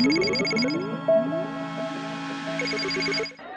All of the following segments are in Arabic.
Thank you.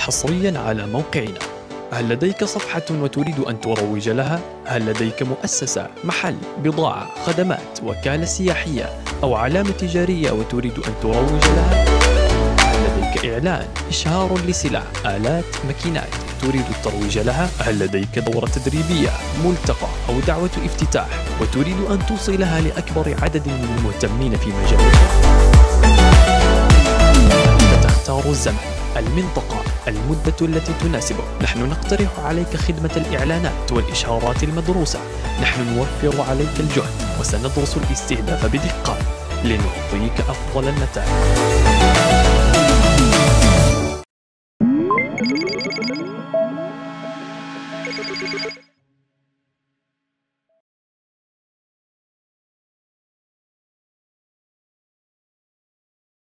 حصريا على موقعنا هل لديك صفحة وتريد أن تروج لها؟ هل لديك مؤسسة، محل، بضاعة، خدمات، وكالة سياحية أو علامة تجارية وتريد أن تروج لها؟ هل لديك إعلان، إشهار لسلع، آلات، ماكينات تريد الترويج لها؟ هل لديك دورة تدريبية، ملتقى أو دعوة افتتاح وتريد أن توصلها لأكبر عدد من المهتمين في مجالك؟ تختار الزمن المنطقة المدة التي تناسبك نحن نقترح عليك خدمة الإعلانات والإشهارات المدروسة. نحن نوفر عليك الجهد وسندرس الاستهداف بدقة لنعطيك أفضل النتائج.